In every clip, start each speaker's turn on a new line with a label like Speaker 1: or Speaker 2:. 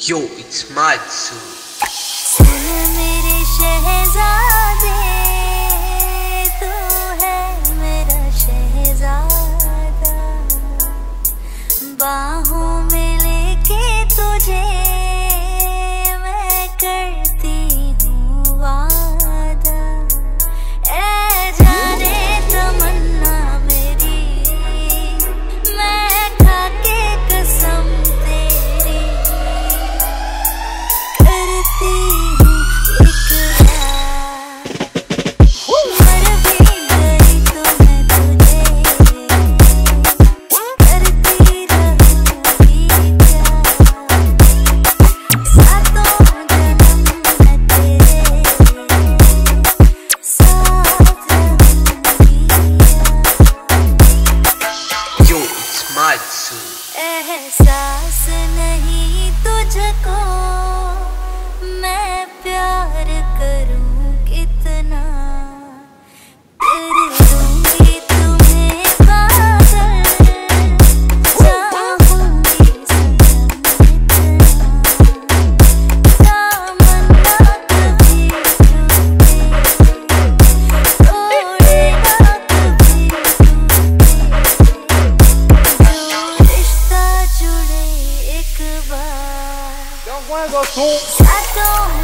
Speaker 1: Yo, it's Matsu.
Speaker 2: मेरे शहजादे तू है मेरा शहजादा बाहों में लेके तुझे एहसास नहीं तुझको मैं प्यार करूँ कितना?
Speaker 3: i
Speaker 2: don't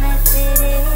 Speaker 2: Ragazzo.